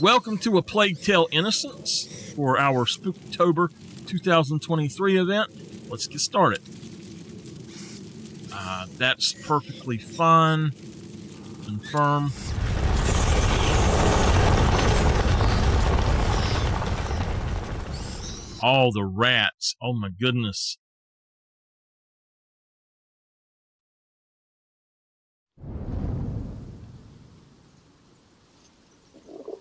Welcome to A Plague Tale Innocence for our Spooktober 2023 event. Let's get started. Uh, that's perfectly fine. Confirm. All the rats. Oh my goodness.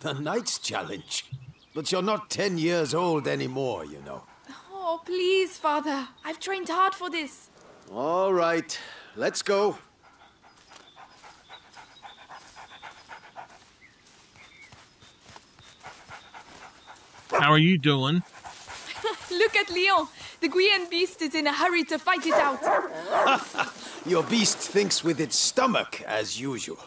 The Knight's Challenge. But you're not ten years old anymore, you know. Oh, please, father. I've trained hard for this. All right, let's go. How are you doing? Look at Leon. The Guyenne beast is in a hurry to fight it out. Your beast thinks with its stomach, as usual.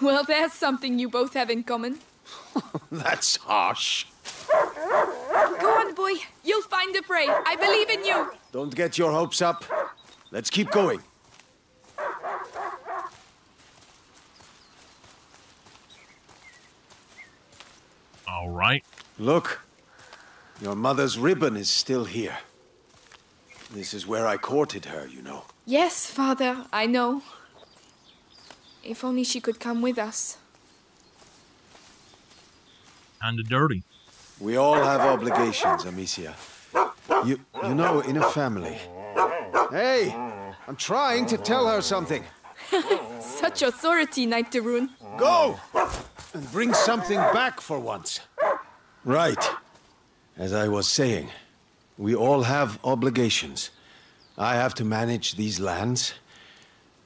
Well, there's something you both have in common. That's harsh. Go on, boy. You'll find the prey. I believe in you. Don't get your hopes up. Let's keep going. All right. Look, your mother's ribbon is still here. This is where I courted her, you know. Yes, father, I know. If only she could come with us. Kinda dirty. We all have obligations, Amicia. You, you know, in a family. Hey, I'm trying to tell her something. Such authority, Knight de Rune. Go! And bring something back for once. Right. As I was saying, we all have obligations. I have to manage these lands.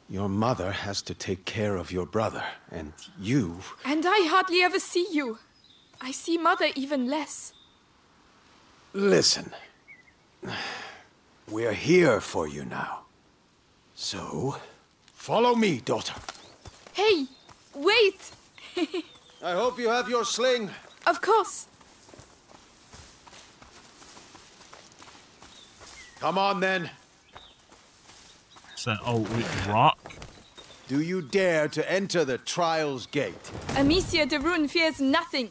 Your mother has to take care of your brother. And you. And I hardly ever see you. I see mother even less. Listen. We're here for you now. So, follow me, daughter. Hey, wait! I hope you have your sling. Of course. Come on, then. Is that oh wait, rock? Do you dare to enter the Trials Gate? Amicia de Rune fears nothing.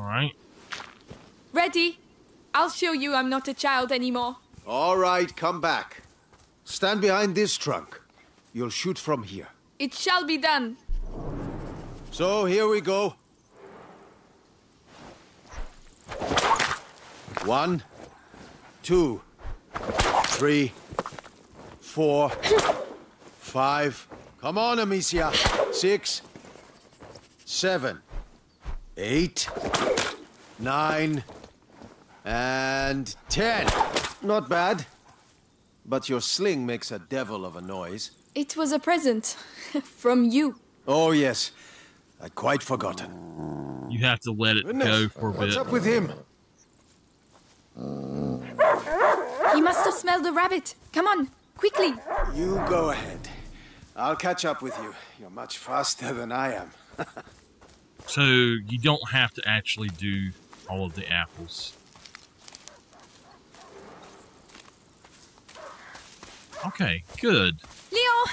All right. Ready? I'll show you I'm not a child anymore. All right, come back. Stand behind this trunk. You'll shoot from here. It shall be done. So here we go. One, two, three, four, five. Come on, Amicia. Six, seven, eight, nine, and ten. Not bad. But your sling makes a devil of a noise. It was a present. From you. Oh, yes. I'd quite forgotten. You have to let it go for a bit. What's up with him? He must have smelled the rabbit. Come on, quickly. You go ahead. I'll catch up with you. You're much faster than I am. So you don't have to actually do all of the apples. Okay, good. Leon!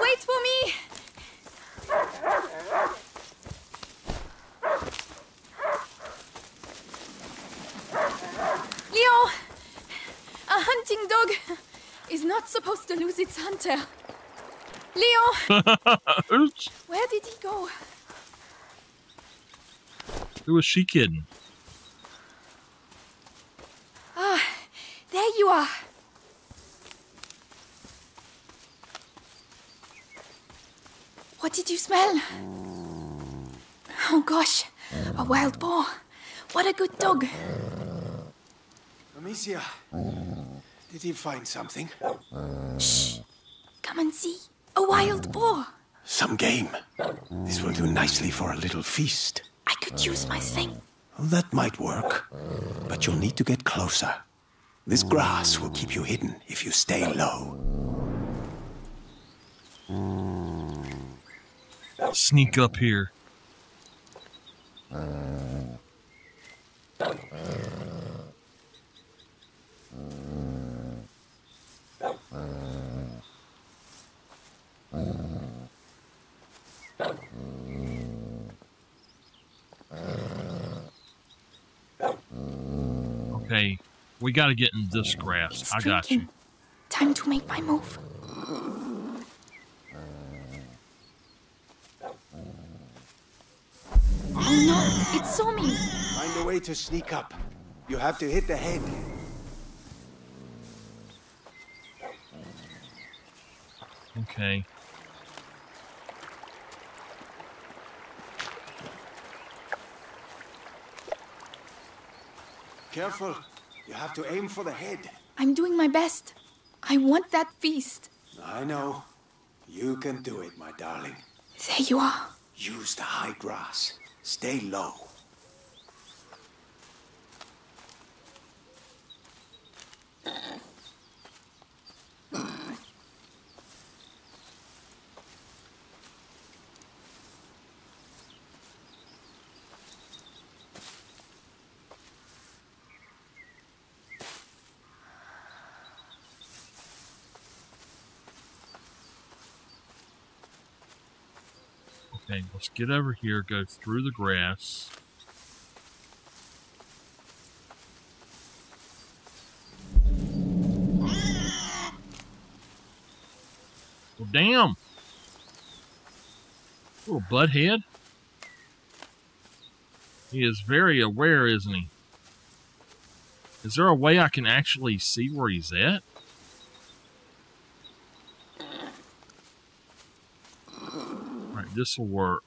Wait for me! Leon! A hunting dog is not supposed to lose its hunter. Leo! Oops. Where did he go? Who was she kidding? Ah, there you are. What did you smell? Oh gosh, a wild boar. What a good dog. Amicia, did he find something? Shh, Come and see. A wild boar. Some game. This will do nicely for a little feast. I could use my sling. That might work, but you'll need to get closer. This grass will keep you hidden if you stay low. Sneak up here. Okay, we gotta get in this grass. It's I got you. Time to make my move. Oh no, it saw me. Find a way to sneak up. You have to hit the head. Okay. Careful. You have to aim for the head. I'm doing my best. I want that feast. I know. You can do it, my darling. There you are. Use the high grass. Stay low. Okay, let's get over here, go through the grass. Well, damn! Little butthead. He is very aware, isn't he? Is there a way I can actually see where he's at? This will work.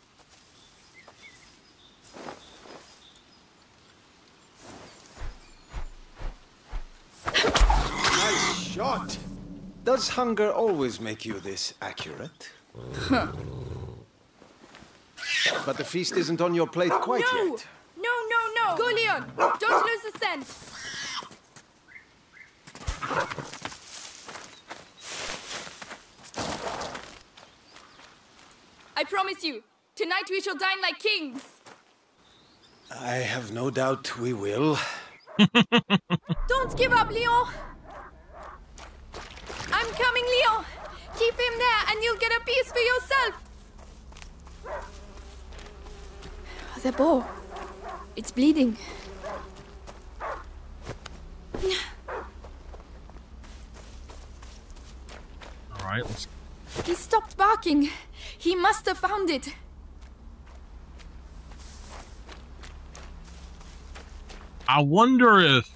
Nice shot. Does hunger always make you this accurate? but the feast isn't on your plate quite no! yet. No, no, no! Go, Leon! Don't lose the scent! I promise you, tonight we shall dine like kings! I have no doubt we will. Don't give up, Leon! I'm coming, Leon! Keep him there and you'll get a piece for yourself! The bow. It's bleeding. Alright, let's He stopped barking. He must have found it. I wonder if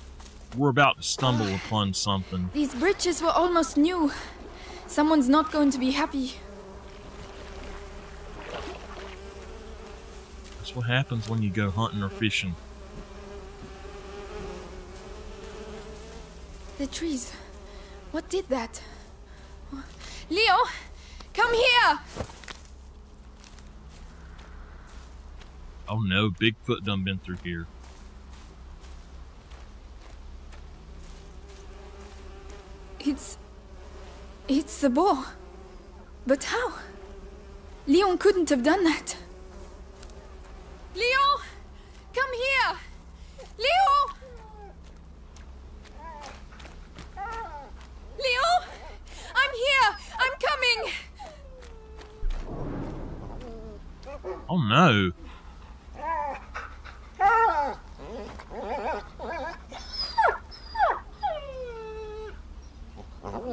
we're about to stumble upon something. These bridges were almost new. Someone's not going to be happy. That's what happens when you go hunting or fishing. The trees. What did that? Leo, come here! Oh no, Bigfoot done been through here. It's. It's the boar. But how? Leon couldn't have done that. Leon! Come here! Leo! Leo! I'm here! I'm coming! Oh no.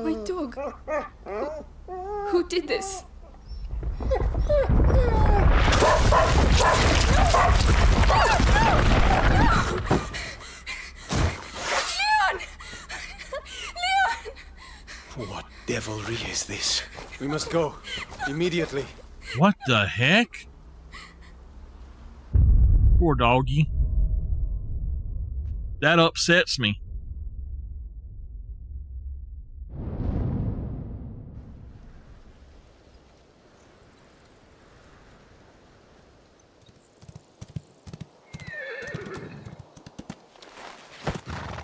My dog. Who did this? Leon! Leon! What devilry is this? We must go. Immediately. What the heck? Poor doggy. That upsets me.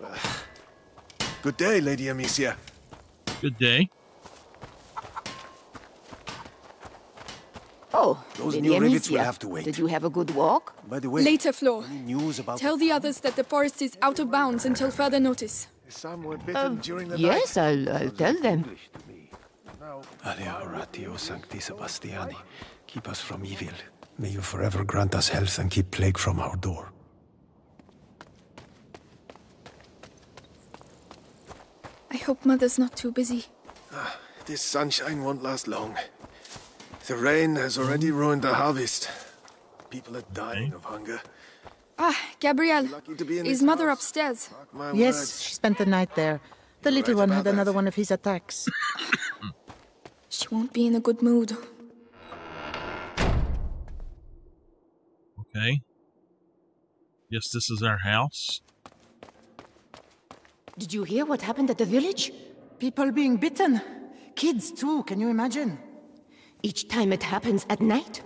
Good day, Lady Amicia. Good day. Oh, Those Lady new rivets will Amicia, have to wait. Did you have a good walk? By the way, Later, Floor. any news about Tell the others that the forest is out of bounds until further notice. Some were bitten um, during the Yes, I'll, I'll tell them. Alia Oratio Sancti Sebastiani, keep us from evil. May you forever grant us health and keep plague from our door. Hope Mother's not too busy. Ah, This sunshine won't last long. The rain has already ruined the harvest. People are dying of hunger. Ah, Gabrielle. Lucky to be in Is Mother house. upstairs? Yes, words. she spent the night there. The little right one had that. another one of his attacks. She won't be in a good mood. Okay. Guess this is our house. Did you hear what happened at the village? People being bitten. Kids, too, can you imagine? Each time it happens at night?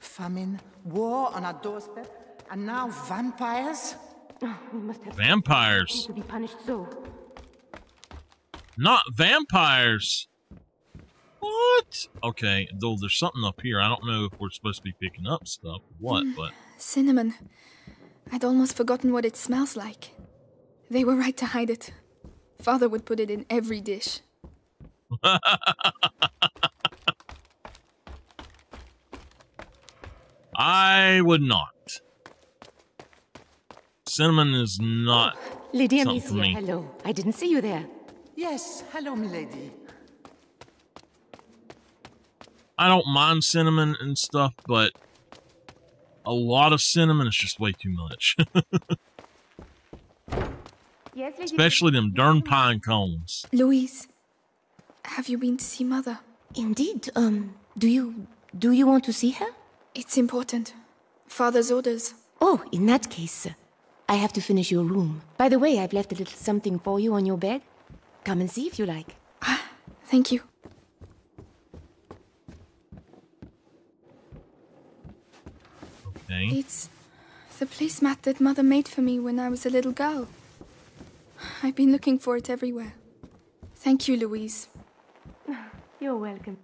Famine, war on our doorstep, and now vampires? Oh, We must have Vampires. to be punished so. Not vampires. What? Okay, though there's something up here. I don't know if we're supposed to be picking up stuff or what, hmm. but Cinnamon. I'd almost forgotten what it smells like. They were right to hide it. Father would put it in every dish. I would not. Cinnamon is not. Oh, Lady Something for Amicia, me. hello. I didn't see you there. Yes, hello, milady. I don't mind cinnamon and stuff, but a lot of cinnamon is just way too much. Yes, Lady Especially them darn pine cones. Louise, have you been to see Mother? Indeed. Um, do you do you want to see her? It's important. Father's orders. Oh, in that case, I have to finish your room. By the way, I've left a little something for you on your bed. Come and see if you like. Ah, Thank you. Okay. It's the placemat that Mother made for me when I was a little girl. I've been looking for it everywhere. Thank you, Louise. You're welcome.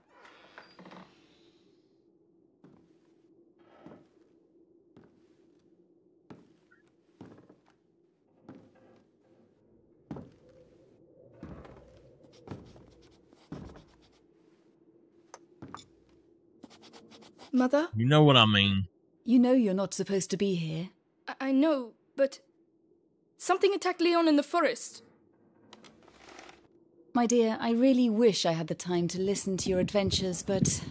Mother? You know what I mean. You know you're not supposed to be here. I, I know, but something attacked Leon in the forest. My dear, I really wish I had the time to listen to your adventures, but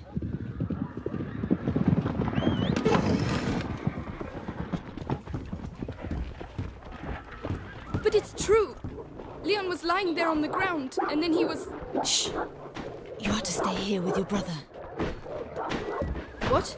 But it's true. Leon was lying there on the ground, and then he was. shh! You are to stay here with your brother. What?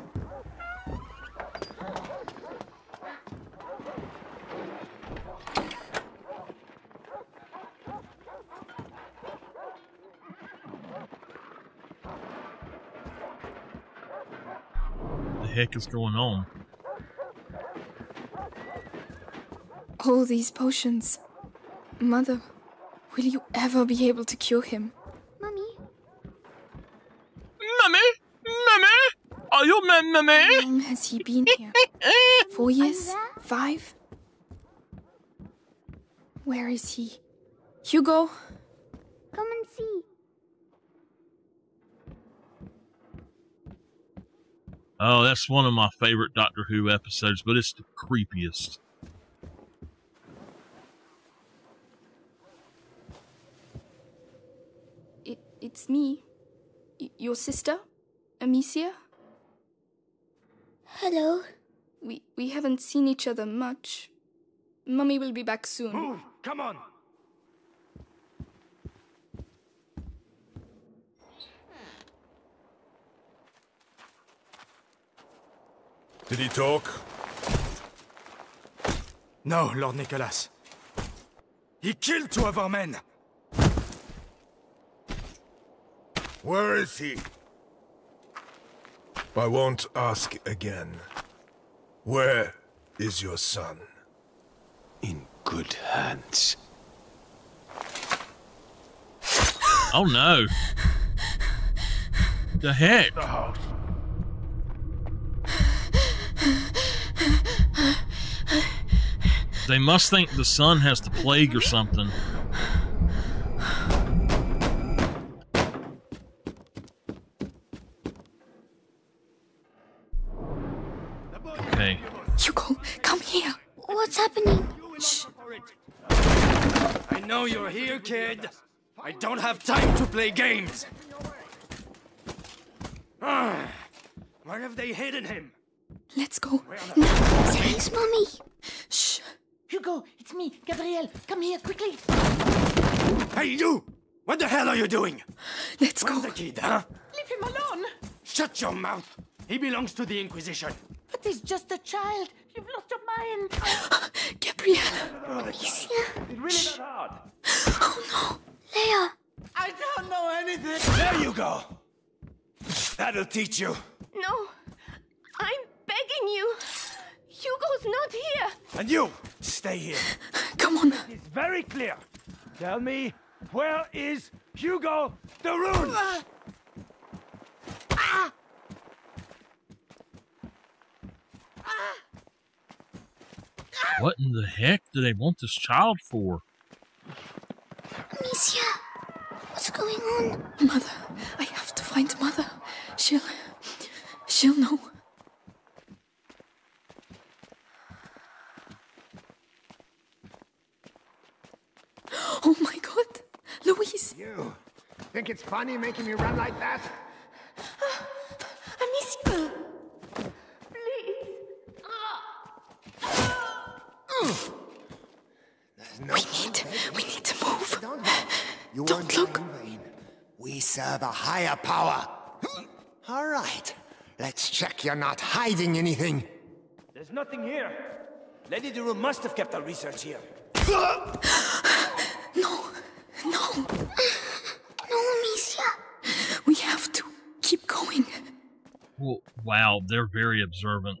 Heck is going on? All these potions. Mother, will you ever be able to cure him? Mummy, Mummy? Mummy? Are you my How mummy? long has he been here? Four years? Five? Where is he? Hugo? come and see. Oh, that's one of my favorite Doctor Who episodes, but it's the creepiest. It, it's me. Y- your sister? Amicia? Hello. We, we haven't seen each other much. Mummy will be back soon. Move! Come on! Did he talk? No, Lord Nicholas. He killed two of our men! Where is he? I won't ask again. Where is your son? In good hands. Oh no. The heck? The house. They must think the son has the plague or something. Okay. Hugo, come here. What's happening? I know you're here, kid. I don't have time to play games. Ah, Where have they hidden him? Let's go. Thanks, Mummy. Shh. Hugo, it's me, Gabrielle. Come here, quickly. Hey, you! What the hell are you doing? Let's Where's go. the kid, huh? Leave him alone. Shut your mouth! He belongs to the Inquisition. But he's just a child. You've lost your mind. Gabrielle. It's really that hard. Oh, no. Leia, I don't know anything. There you go! That'll teach you. No. I'm begging you. Hugo's not here. And you, stay here. Come on. It's very clear. Tell me, where is Hugo de Rune? Uh, ah! What in the heck do they want this child for? Amicia, what's going on? Mother. I have to find Mother. She'll. She'll know. Oh my god. Louise. You think it's funny making me run like that? Ah, Amicia. No, We need. We need to move. don't You Don't weren't look. in vain. We serve a higher power. All right. Let's check you're not hiding anything. There's nothing here. Lady de Rune must have kept our research here. No. No. No, Amicia. We have to keep going. Well, wow, they're very observant.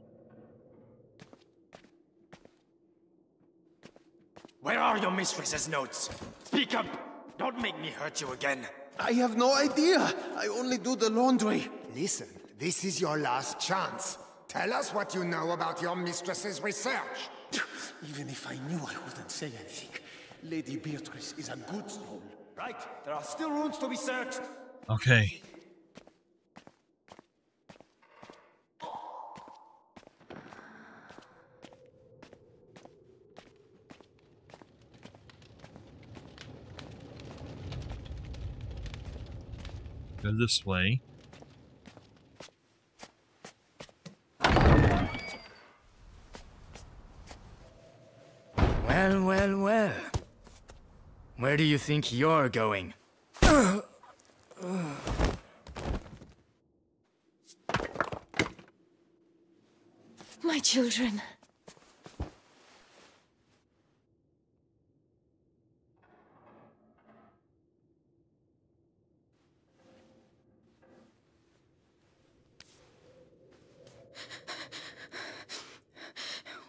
Where are your mistress's notes? Speak up! Don't make me hurt you again. I have no idea. I only do the laundry. Listen, this is your last chance. Tell us what you know about your mistress's research. Even if I knew, I wouldn't say anything. Lady Beatrice is a good soul. Right, there are still runes to be searched. Okay. Go this way. Well, well, well. Where do you think you're going? My children.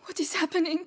What is happening?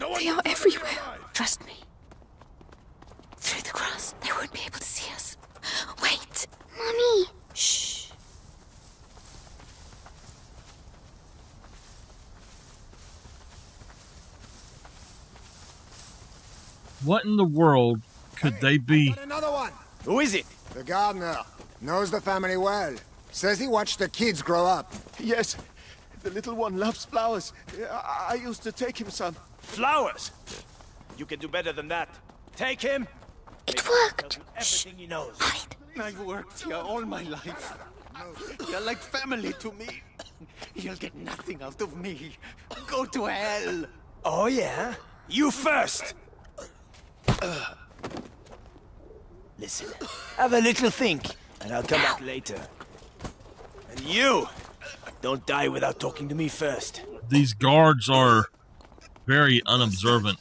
No one they are everywhere. alive. Trust me. Through the grass, they won't be able to see us. Wait! Mummy. Shh. What in the world could they be? Another one. Who is it? The gardener. Knows the family well. Says he watched the kids grow up. Yes, the little one loves flowers. I, I used to take him some. Flowers. You can do better than that. Take him. It worked. Tell you everything he knows. Hide. I've worked here all my life. You're like family to me. You'll get nothing out of me. Go to hell. Oh yeah? You first. Listen, have a little think, and I'll come back later. And you, don't die without talking to me first. These guards are very unobservant.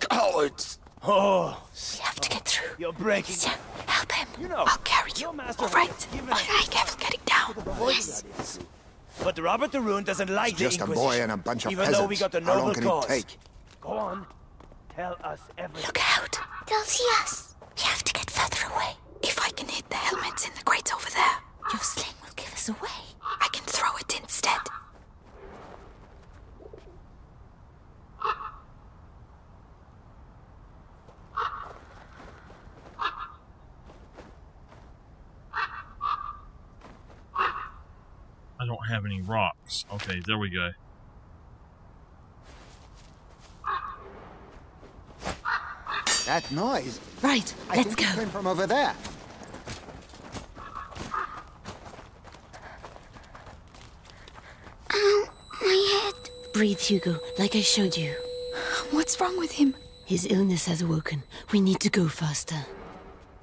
Cowards! Oh, We have to get through. you're breaking. Amicia, help him. You know, I'll carry you. your master All right. given All right, careful getting down. Yes. But Robert de Rune doesn't like Just the a Inquisition. boy and a bunch of even peasants. though we got a How noble long can cause. it take? Go on, tell us everything. Look out. They'll see us. We have to get further away. If I can hit the helmets in the grate over there, Your sling will give us away. I can throw it instead. I don't have any rocks. Okay, there we go. That noise. Right, I let's think go. came from over there. Ow, my head. Breathe, Hugo, like I showed you. What's wrong with him? His illness has awoken. We need to go faster.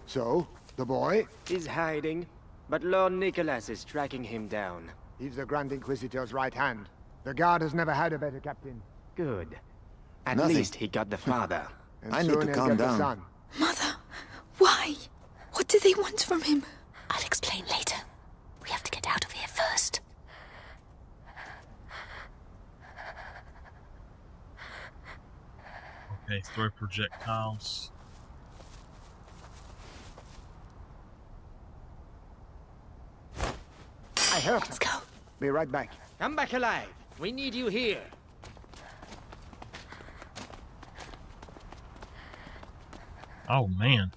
So, the boy? He's hiding, but Lord Nicholas is tracking him down. He's the Grand Inquisitor's right hand. The guard has never had a better captain. Good. At Nothing. least he got the father. And I need to calm get the down. son. Mother, why? What do they want from him? I'll explain later. We have to get out of here first. Okay, throw projectiles. I heard. Let's go. Be right back. Come back alive. We need you here. Oh man.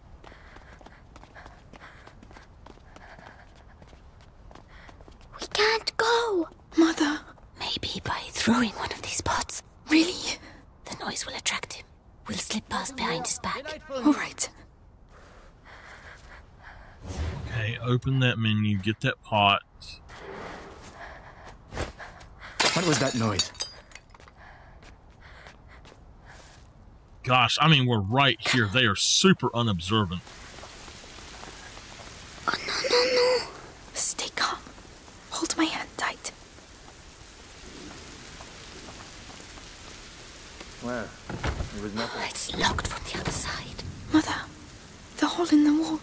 We can't go. Mother, Maybe by throwing one of these pots, really? the noise will attract him. We'll slip past behind his back. All right. Okay, open that menu, get that pot. What was that noise? Gosh, I mean we're right here. They are super unobservant. Oh, no, no, no. Stay calm. Hold my hand tight. Well, it was nothing. It's locked from the other side. Mother, the hole in the wall.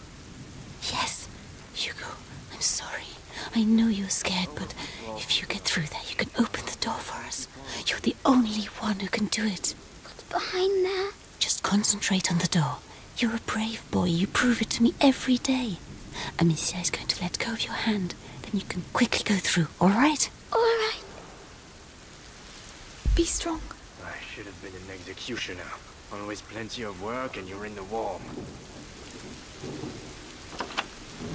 Yes, Hugo, I'm sorry. I know you're scared, but if you get through there, you can open the door for us. You're the only one who can do it. What's behind there? Just concentrate on the door. You're a brave boy. You prove it to me every day. Amicia is going to let go of your hand. Then you can quickly go through, all right? All right. Be strong. I should have been an executioner. Always plenty of work and you're in the warm.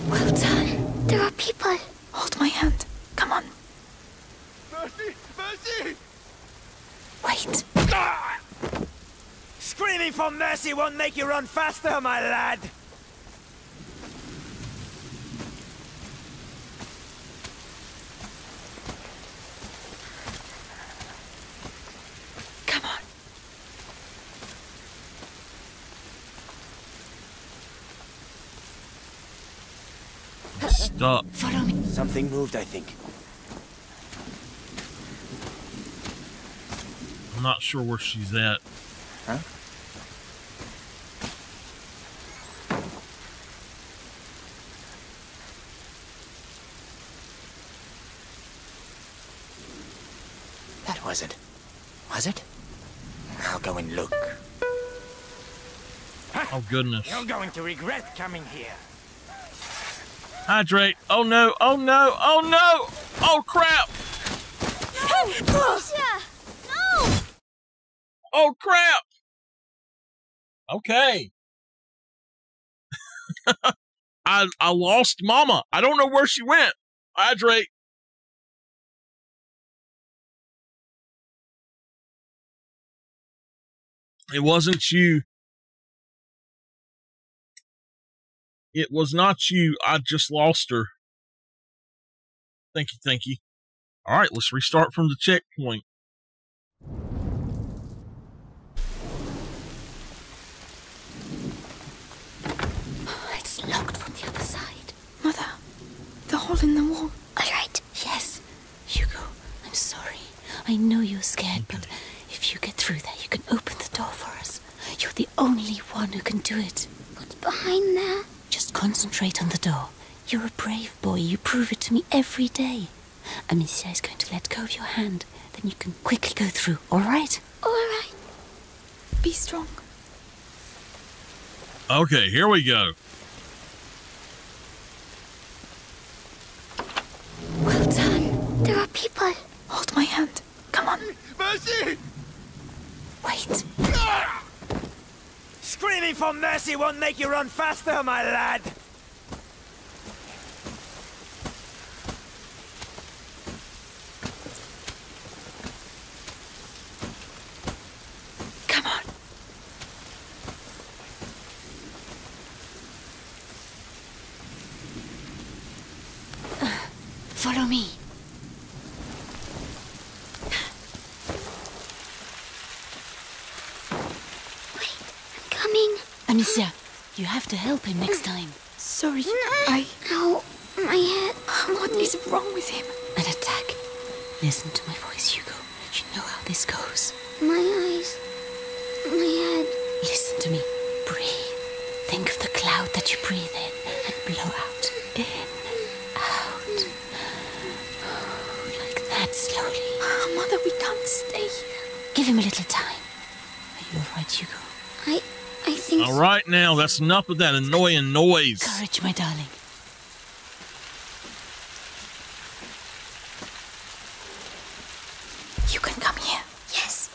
Well done. There are people. Hold my hand. Come on. Mercy! Mercy! Wait. Ah! Screaming for mercy won't make you run faster, my lad! Come on. Stop. Follow me. Something moved, I think. I'm not sure where she's at. Huh? Was it? I'll go and look. Oh goodness. You're going to regret coming here. Hydrate. Oh no. Oh no. Oh no. Oh crap. Amicia! No! Oh crap. Okay. I I lost Mama. I don't know where she went. Hydrate. It wasn't you. It was not you. I just lost her. Thank you, thank you. All right, let's restart from the checkpoint. It's locked from the other side. Mother, the hole in the wall. All right. Yes. Hugo, I'm sorry. I know you're scared, but if you get through there, you can open the door for us. You're the only one who can do it. What's behind there? Just concentrate on the door. You're a brave boy. You prove it to me every day. Amicia is going to let go of your hand. Then you can quickly go through, all right? All right. Be strong. Okay, here we go. Well done. There are people. Hold my hand. Come on. Mercy! Wait. Screaming for mercy won't make you run faster, my lad. Come on. Uh, follow me. Coming. Amicia, you have to help him next hmm. time. Sorry, I. Ow, my head. What is wrong with him? An attack. Listen to my voice, Hugo. You know how this goes. My eyes. My head. Listen to me. Breathe. Think of the cloud that you breathe in and blow out. In, out. Like that slowly. Mother, we can't stay here. Give him a little time. Are you alright, Hugo? I. I think. All right, now that's enough of that annoying noise. Courage, my darling. You can come here. Yes.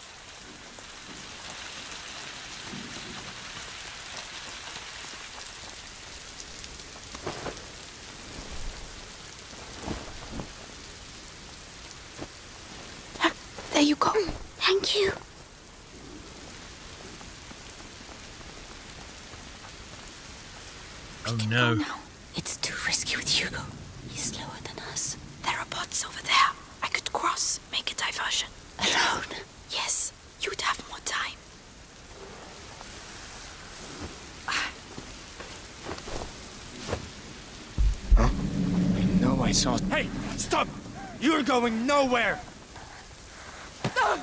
There you go. Thank you. Oh no. It's too risky with Hugo. He's slower than us. There are bots over there. I could cross, make a diversion. Alone? Yes, you'd have more time. I know I saw. Hey, stop! You're going nowhere! No!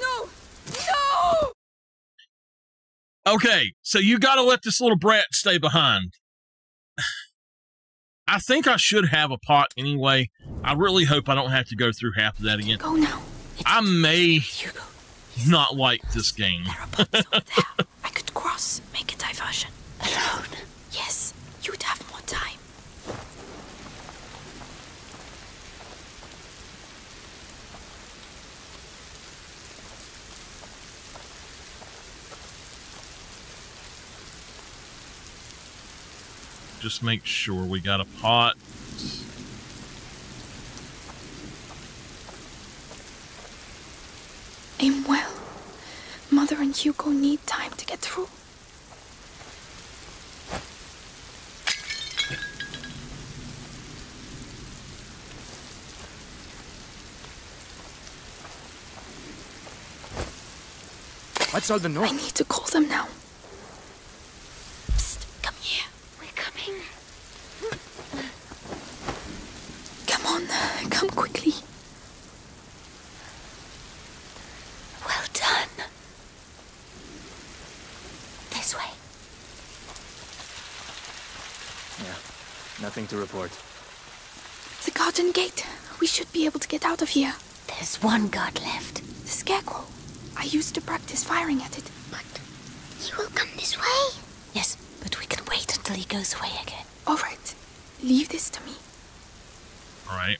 No! No! Okay, so you got to let this little brat stay behind. I think I should have a pot anyway. I really hope I don't have to go through half of that again. Oh, go now. I may not like this game. I could cross, make a diversion. Alone? Yes, you'd have more time. Just make sure we got a pot. Aim well. Mother and Hugo need time to get through. What's all the noise? I need to call them now. Come quickly. Well done. This way. Yeah, nothing to report. The garden gate. We should be able to get out of here. There's one guard left. The scarecrow. I used to practice firing at it. But he will come this way. Yes, but we can wait until he goes away again. All right. Leave this to me. All right.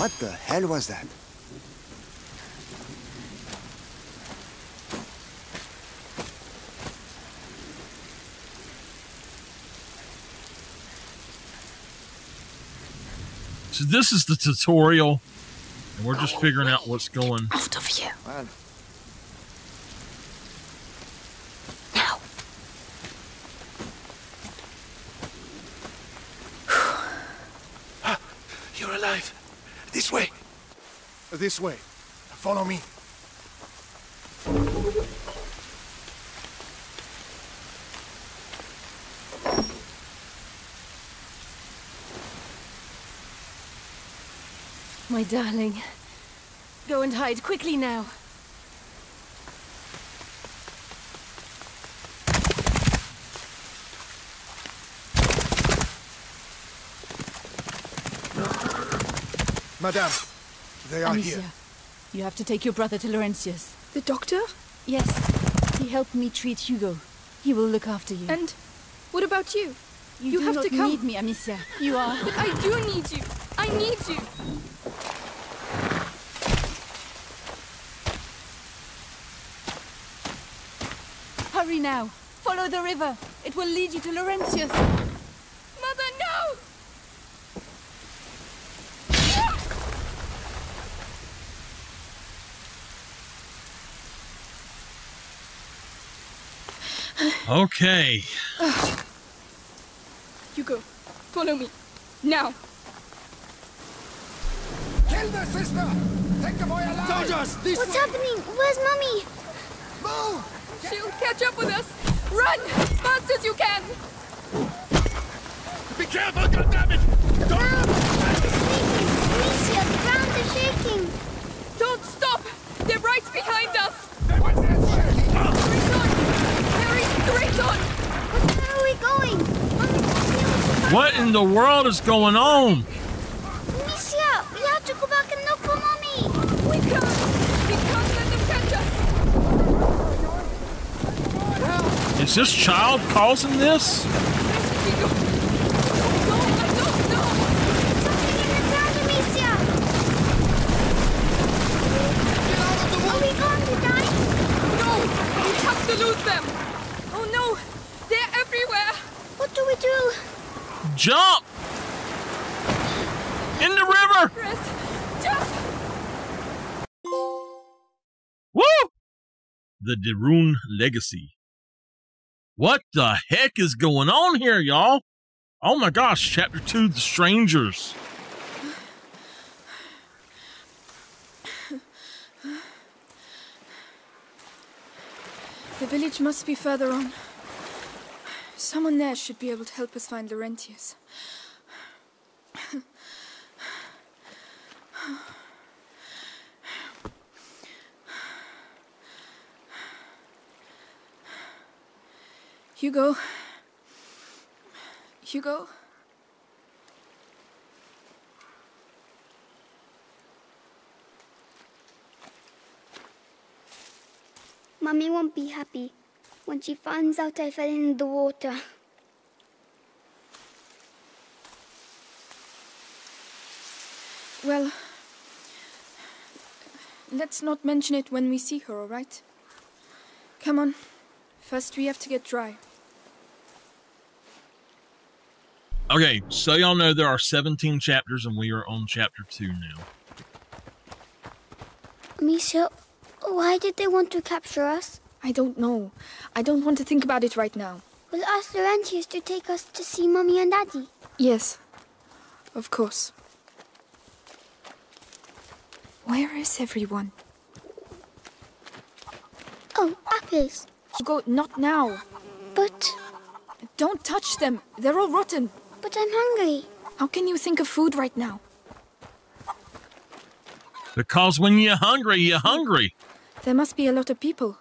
What the hell was that? So this is the tutorial, and we're just figuring out what's going. Out of here. Well, This way. This way. Follow me. My darling. Go and hide quickly now. Madame, they are Amicia, here. you have to take your brother to Laurentius. The doctor? Yes, he helped me treat Hugo. He will look after you. And what about you? you you do have not to come. need me, Amicia. You are. But I do need you. I need you. Hurry now. Follow the river. It will lead you to Laurentius. Okay. Hugo, follow me. Now. kill the sister! Take the boy alive! Soldiers, this What's way! happening? Where's mommy? Move! She'll catch up with us. Run! As fast as you can! Be careful, goddammit! Ground! Amicia, the ground is shaking. Don't stop! They're right behind us! What is shaking? Straight on! Harry, straight on! Where are we going? Mummy won't be able to find What in the world is going on? Amicia, we have to go back and look for Mummy. We can't! We can't let them catch us! Is this child causing this? Hugo! No, I don't know! Something in the ground, Amicia. Are we going to die? No! We have to lose them! Oh no! They're everywhere! What do we do? Jump! In the river! Rest! Just! Woo! The de Rune Legacy. What the heck is going on here, y'all? Oh my gosh, chapter 2 The Strangers. The village must be further on. Someone there should be able to help us find Laurentius. Hugo. Hugo. Mummy won't be happy when she finds out I fell in the water. Well, let's not mention it when we see her, all right? Come on. First, we have to get dry. Okay, so y'all know there are 17 chapters and we are on chapter 2 now. Amicia, why did they want to capture us? I don't know. I don't want to think about it right now. We'll ask Laurentius to take us to see Mummy and Daddy. Yes, of course. Where is everyone? Oh, apples. Go, not now. But, Don't touch them. They're all rotten. But I'm hungry. How can you think of food right now? Because when you're hungry, you're hungry. There must be a lot of people.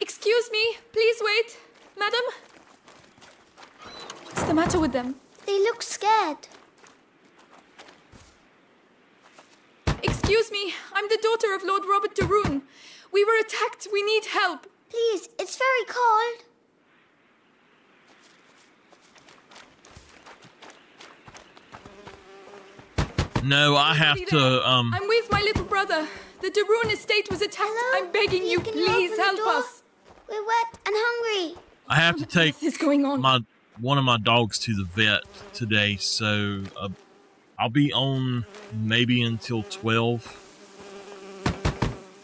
Excuse me, please wait. Madam? What's the matter with them? They look scared. Excuse me, I'm the daughter of Lord Robert de Rune. We were attacked. We need help. Please, it's very cold. No, I have to. Um, I'm with my little brother. The de Rune estate was attacked. I'm begging you, please help us. We're wet and hungry. I have to take is going on? my one of my dogs to the vet today, so uh, I'll be on maybe until twelve.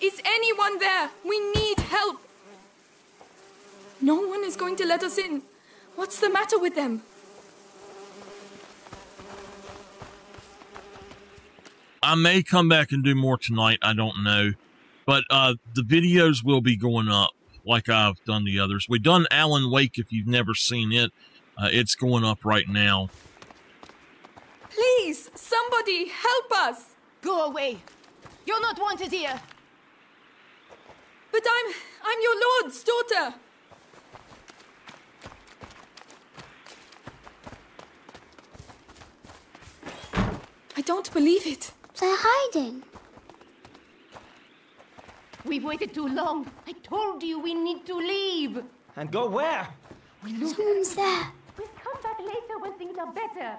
Is anyone there? We need help. No one is going to let us in. What's the matter with them? I may come back and do more tonight. I don't know, but uh, the videos will be going up like I've done the others. We've done Alan Wake. If you've never seen it, uh, it's going up right now. Please, somebody help us. Go away. You're not wanted here. But I'm I'm your lord's daughter. Don't believe it. They're hiding. We've waited too long. I told you we need to leave. And go where? We'll Someone's there. We'll come back later when things are better.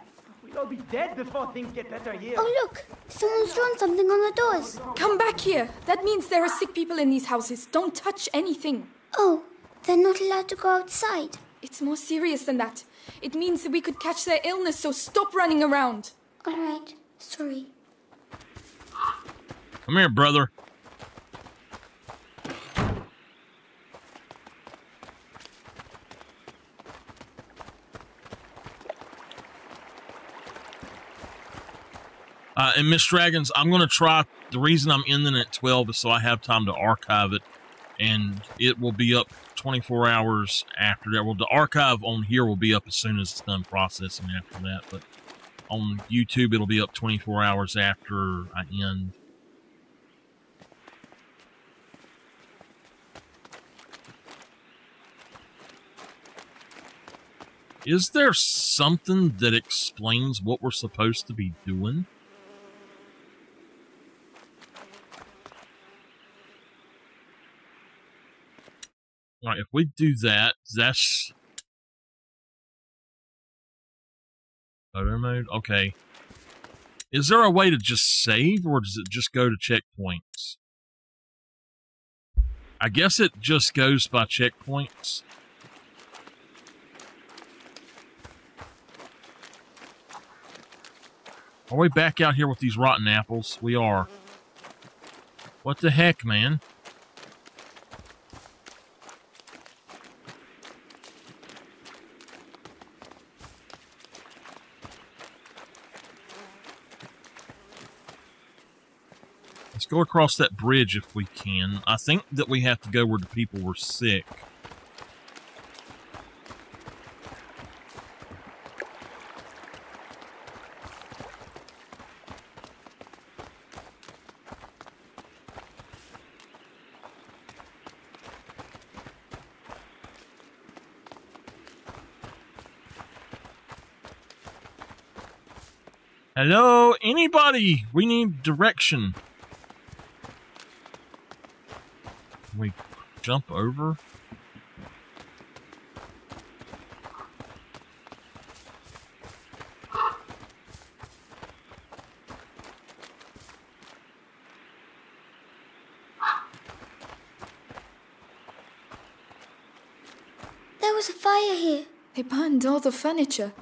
We'll all be dead before things get better here. Oh, look. Someone's drawn something on the doors. Come back here. That means there are sick people in these houses. Don't touch anything. Oh, they're not allowed to go outside. It's more serious than that. It means that we could catch their illness, so stop running around. All right. Sorry. Come here, brother. Uh, and Miss Dragons, I'm going to try. The reason I'm ending at 12 is so I have time to archive it, and it will be up 24 hours after that. Well, the archive on here will be up as soon as it's done processing after that, but on YouTube it'll be up 24 hours after I end. Is there something that explains what we're supposed to be doing? Alright, if we do that, that's photo mode. Okay. Is there a way to just save, or does it just go to checkpoints? I guess it just goes by checkpoints. Are we back out here with these rotten apples? We are. What the heck, man? Go across that bridge if we can. I think that we have to go where the people were sick. Hello, anybody? We need direction. Can we jump over? There was a fire here. They burned all the furniture.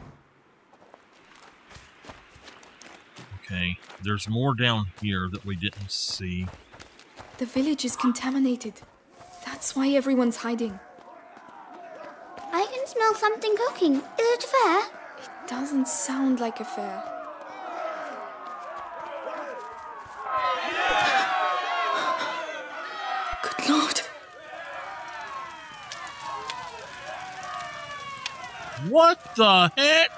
Okay, there's more down here that we didn't see. The village is contaminated. That's why everyone's hiding. I can smell something cooking. Is it a fair? It doesn't sound like a fair. Good lord. What the heck?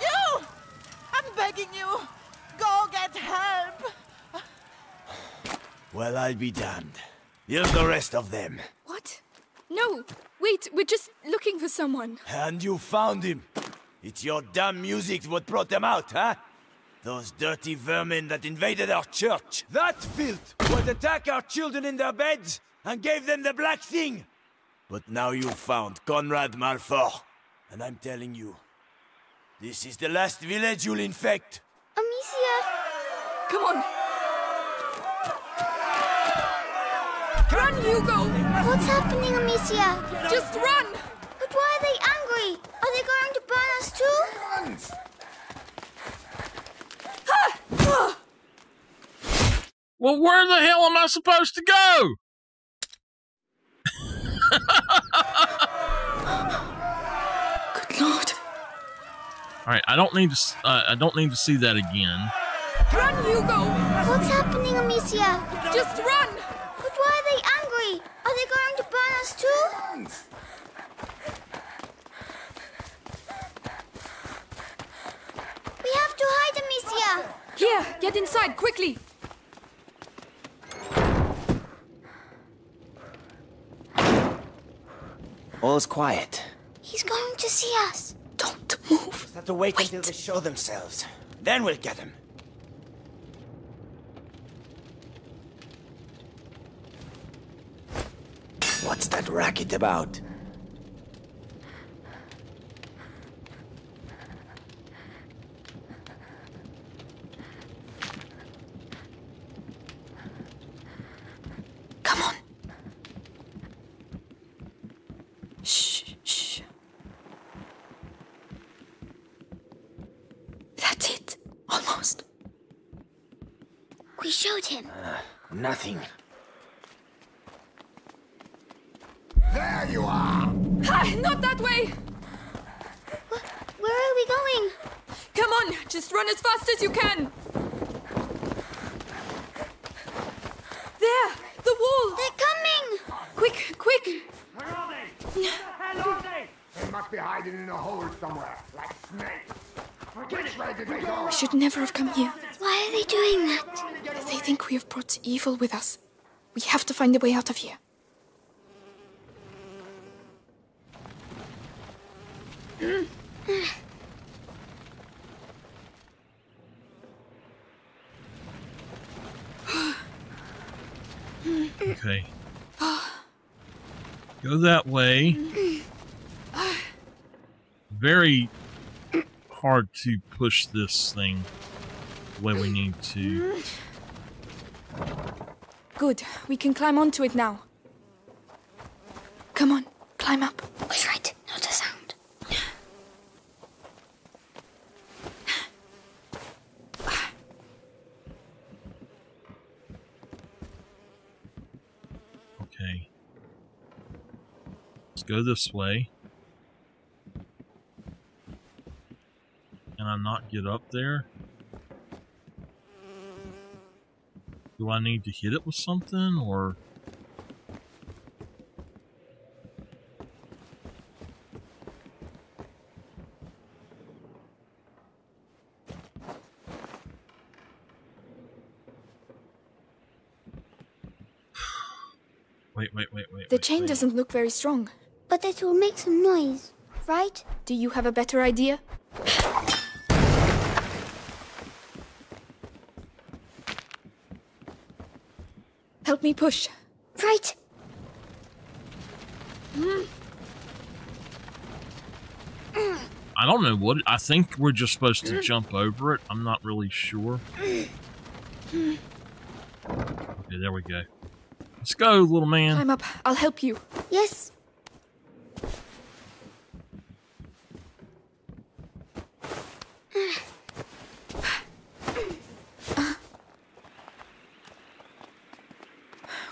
You! begging you. Go get help. Well, I'll be damned. Here's the rest of them. What? No. Wait, we're just looking for someone. And you found him. It's your damn music what brought them out, huh? Those dirty vermin that invaded our church. That filth would attack our children in their beds and gave them the black thing. But now you found Conrad Malfort. And I'm telling you, this is the last village you'll infect. Amicia! Come on! Run, Hugo! What's happening, Amicia? Just run! But why are they angry? Are they going to burn us too? Well, where the hell am I supposed to go? Good lord. All right, I don't need to. Uh, I don't need to see that again. Run, Hugo! What's happening, Amicia? Just run! But why are they angry? Are they going to burn us too? We have to hide, Amicia! Here, get inside, quickly! All's quiet. He's going to see us. Don't move. Just have to wait, until they show themselves. Then we'll get them. What's that racket about? Come on. Shh, shh. That's it. Almost. We showed him. Ah, nothing. There you are! Ah, not that way! Where are we going? Come on, just run as fast as you can! There! The wall! They're coming! Quick, quick! Where are they They must be hiding in a hole somewhere, like snakes. Which way did they go? We should never have come here. Why are they doing that? They think we have brought evil with us. We have to find a way out of here. Okay. Go that way. Very hard to push this thing the way we need to. Good, we can climb onto it now. Come on, climb up not a sound. Okay. Let's go this way. Can I not get up there? Do I need to hit it with something or Wait, wait, wait, wait. The wait, chain wait. doesn't look very strong. But it will make some noise, right? Do you have a better idea? Help me push. Right. I don't know what. I think we're just supposed to jump over it. I'm not really sure. Okay, there we go. Let's go, little man. Climb up. I'll help you. Yes.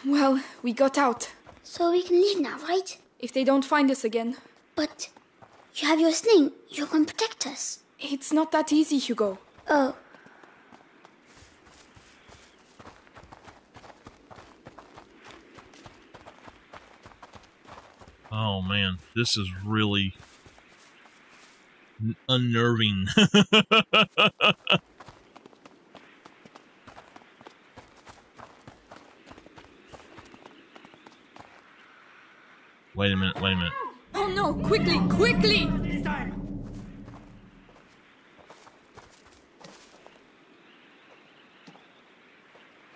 Well, we got out. So we can leave now, right? If they don't find us again. But you have your sling. You can protect us. It's not that easy, Hugo. Oh. Oh man, this is really n- unnerving. Wait a minute, wait a minute. Oh no, quickly, quickly!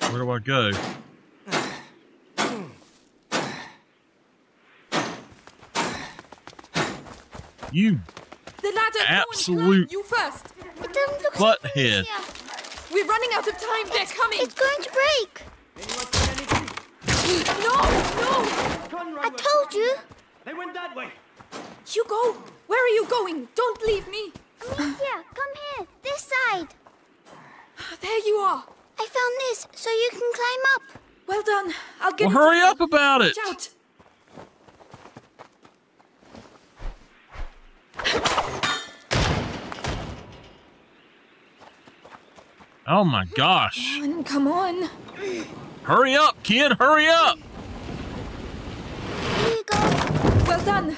Where do I go? You The ladder! absolute You first! It doesn't look butthead. We're running out of time! They're coming! It's going to break! No! No! I told you! They went that way. Hugo! Where are you going? Don't leave me! Amicia, come here! This side! Ah, there you are! I found this, so you can climb up! Well done! I'll get Well, hurry to you. up about it. Watch out! Oh my gosh. Come on, come on! Hurry up, kid, hurry up! Here you go. Well done!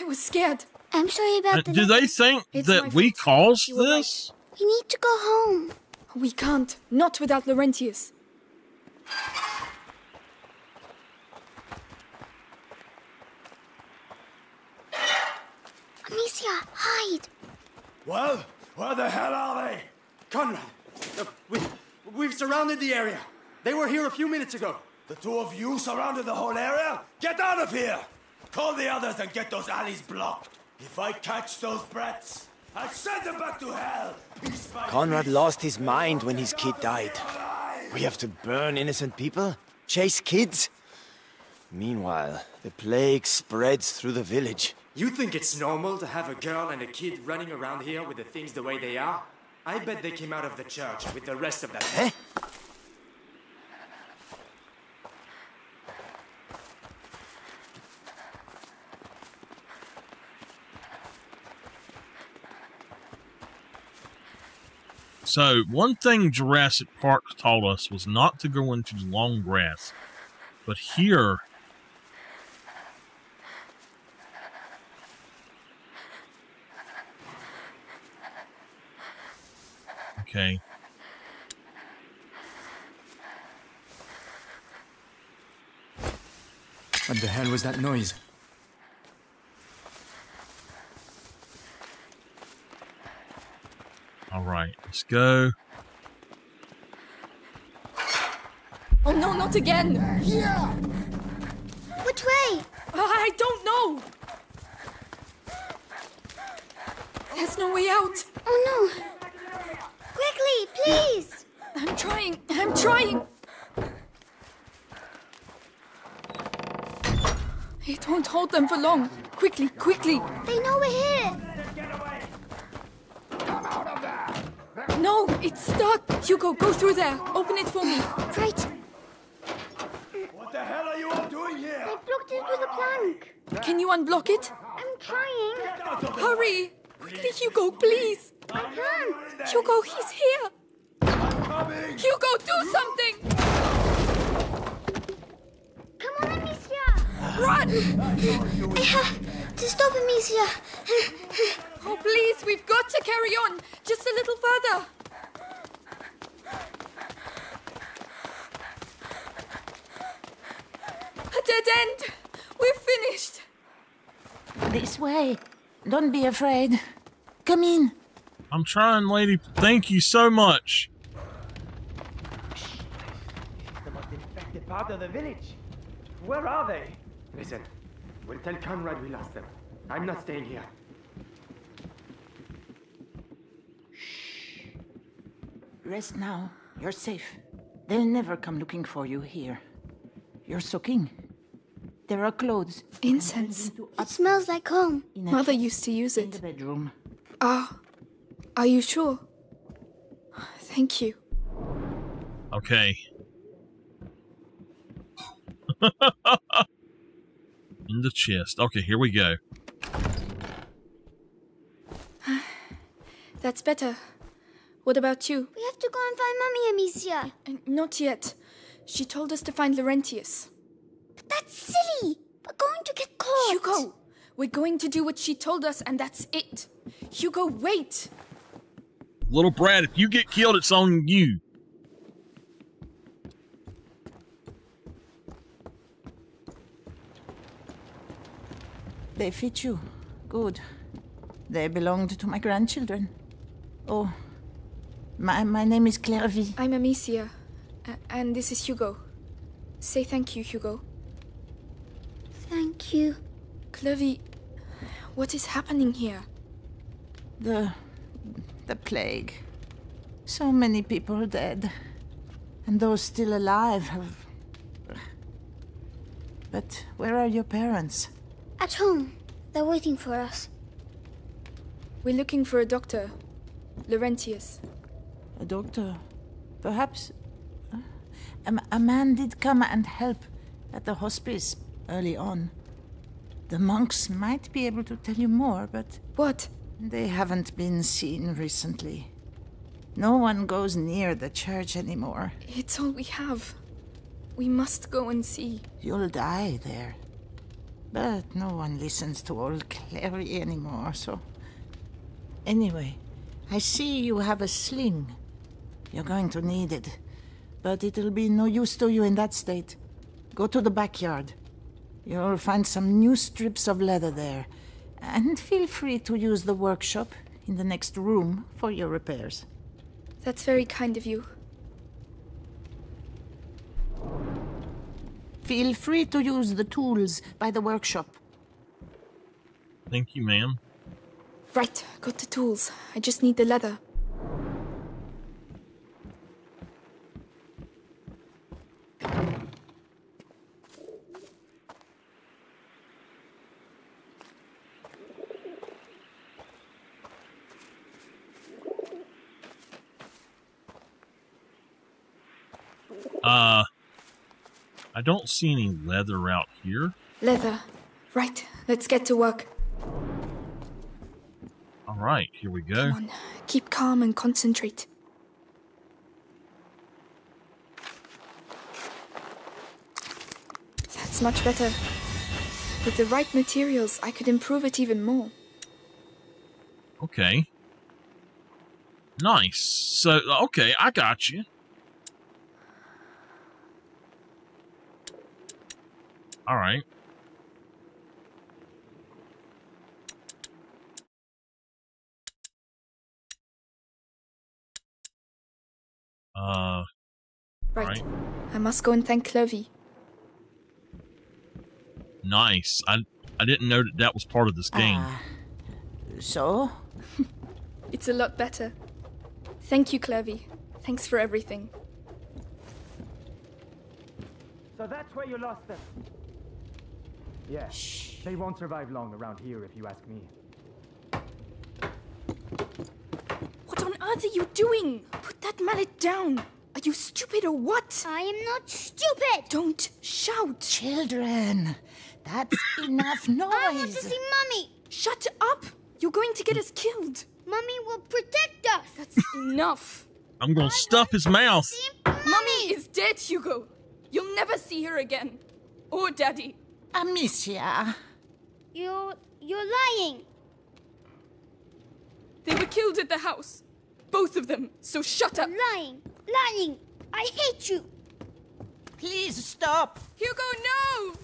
I was scared. I'm sorry about Uh, the... Do they think It's that we fault. caused You were right. this? We need to go home. We can't. Not without Laurentius. Amicia, hide! Well, where the hell are they? Conrad, uh, we, we've surrounded the area. They were here a few minutes ago. The two of you surrounded the whole area? Get out of here! Call the others and get those alleys blocked. If I catch those brats, I'll send them back to hell. Piece by Conrad piece. lost his mind when his kid died. We have to burn innocent people? Chase kids? Meanwhile, the plague spreads through the village. You think it's normal to have a girl and a kid running around here with the things the way they are? I bet they came out of the church with the rest of them. Eh? So, one thing Jurassic Park taught us was not to go into the long grass. But here, okay, What the hell was that noise? All right, let's go. Oh no, not again! Yeah. Which way? Uh, I don't know! There's no way out! Oh no! Quickly, please! I'm trying, I'm trying! It won't hold them for long. Quickly, quickly! They know we're here! No, it's stuck! Hugo, go through there! Open it for me! Right, What the hell are you all doing here? I blocked it with a plank. Can you unblock it? I'm trying. Hurry! Quickly, Hugo, please! I can't. Hugo, he's here! I'm coming. Hugo, do something! Come on, Amicia. Run! I have to stop Amicia. Oh, please, we've got to carry on! Just a little further! Dead end! We're finished! This way. Don't be afraid. Come in. I'm trying, lady. Thank you so much. This is the most infected part of the village. Where are they? Listen, we'll tell Conrad we lost them. I'm not staying here. Shh. Rest now. You're safe. They'll never come looking for you here. You're soaking. There are clothes. Incense. It smells like home. Mother used to use it. in the it. bedroom. Ah, are you sure? Thank you. Okay. In the chest. Okay, here we go. That's better. What about you? We have to go and find Mummy, Amicia. Uh, Not yet. She told us to find Laurentius. But that's silly. We're going to get caught. Hugo, we're going to do what she told us, and that's it. Hugo, wait. Little Brad, if you get killed, it's on you. They fit you. Good. They belonged to my grandchildren. Oh, my, my name is Clairvy. I'm Amicia, and this is Hugo. Say thank you, Hugo. Thank you. Clovey, what is happening here? The. the plague. So many people dead. And those still alive have. But where are your parents? At home. They're waiting for us. We're looking for a doctor. Laurentius. A doctor? Perhaps. A, a man did come and help at the hospice early on. The monks might be able to tell you more, but. What? They haven't been seen recently. No one goes near the church anymore. It's all we have. We must go and see. You'll die there. But no one listens to old Clary anymore, so. Anyway, I see you have a sling. You're going to need it. But it'll be no use to you in that state. Go to the backyard. You'll find some new strips of leather there. And feel free to use the workshop in the next room for your repairs. That's very kind of you. Feel free to use the tools by the workshop. Thank you, ma'am. Right, got the tools. I just need the leather. Uh, I don't see any leather out here. Leather. Right, let's get to work. All right, here we go. Come on, keep calm and concentrate. That's much better. With the right materials, I could improve it even more. Okay. Nice. So, okay, I got you. All right. Uh. Right. right. I must go and thank Clovey. Nice. I I didn't know that that was part of this game. Ah. So? it's a lot better. Thank you, Clovey. Thanks for everything. So that's where you lost them. Yeah, they won't survive long around here if you ask me. What on earth are you doing? Put that mallet down. Are you stupid or what? I am not stupid. Don't shout. Children, that's enough noise. I want to see Mummy. Shut up. You're going to get us killed. Mummy will protect us. That's enough. I'm gonna stuff his mouth. Mummy is dead, Hugo. You'll never see her again. Or Daddy. Amicia. You're you're lying. They were killed at the house. Both of them. So shut up. Lying. Lying. I hate you. Please stop. Hugo, no!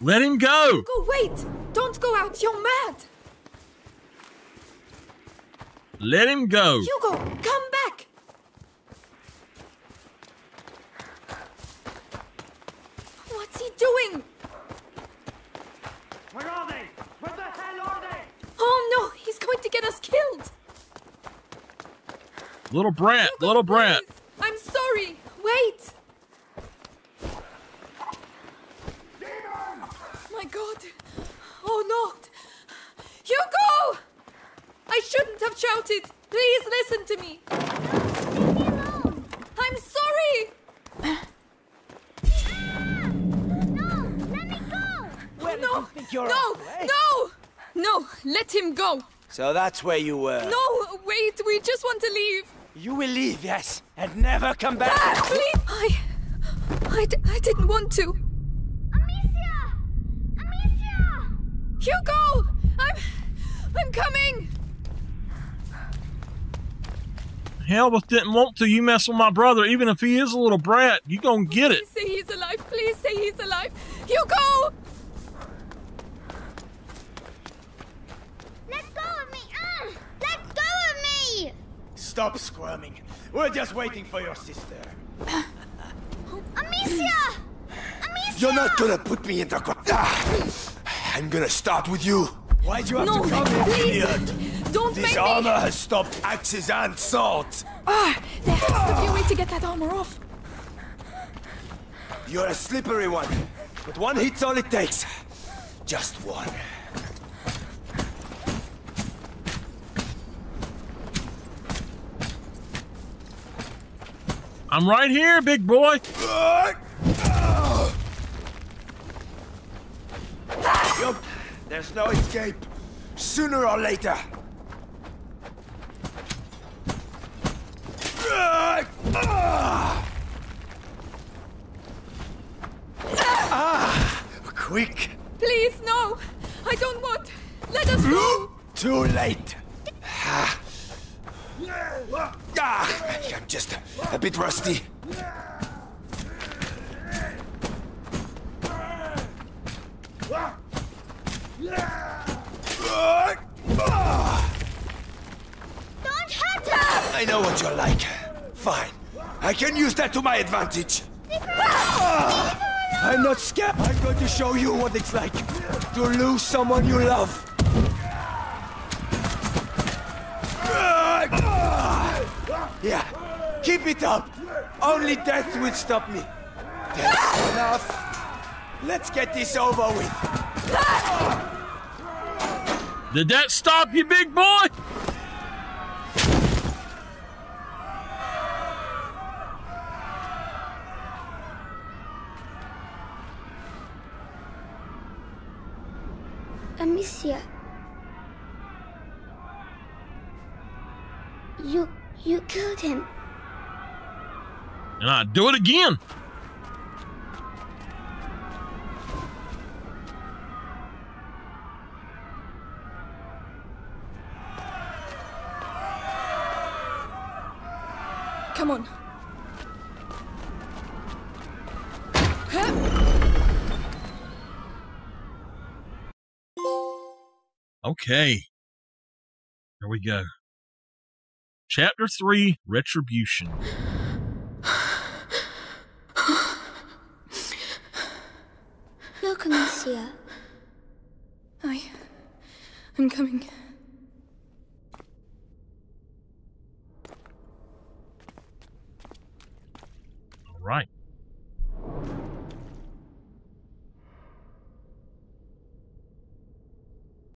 Let him go. Hugo, wait! Don't go out. You're mad. Let him go. Hugo, come back. What's he doing? Where are they? Where the hell are they? Oh no, he's going to get us killed. Little brat, Hugo, little brat. please. I'm sorry. Wait. Demon! My God. Oh no. Hugo! I shouldn't have shouted. Please listen to me. You're no, off no, no. Let him go. So that's where you were. No, wait. We just want to leave. You will leave, yes, and never come back. Ah, please. I, I, d- I didn't want to. Amicia! Amicia! Hugo, I'm, I'm coming. Hell, but didn't want to. You mess with my brother, even if he is a little brat. You gonna get it. Please say he's alive. Please say he's alive. Hugo! Stop squirming. We're just waiting for your sister. Amicia! Amicia! You're not gonna put me in the ground. Ah! I'm gonna start with you. Why'd you have No, to come here, please. idiot? Don't This make me- armor has stopped axes and swords. Ah, there has to be a way to get that armor off. You're a slippery one. But one hit's all it takes. Just one. I'm right here, big boy. Yup. There's no escape. Sooner or later. Ah! Quick! Please, no! I don't want! Let us go! Too late! Ah, I'm just a bit rusty. Don't hurt her! I know what you're like. Fine. I can use that to my advantage. Ah, I'm not scared. I'm going to show you what it's like to lose someone you love. Yeah, keep it up. Only death will stop me. That's enough. Let's get this over with. Did that stop you, big boy? Amicia. You you killed him. And I do it again. Come on. Okay. Here we go. Chapter 3 Retribution. Amicia. I. I'm coming. All right.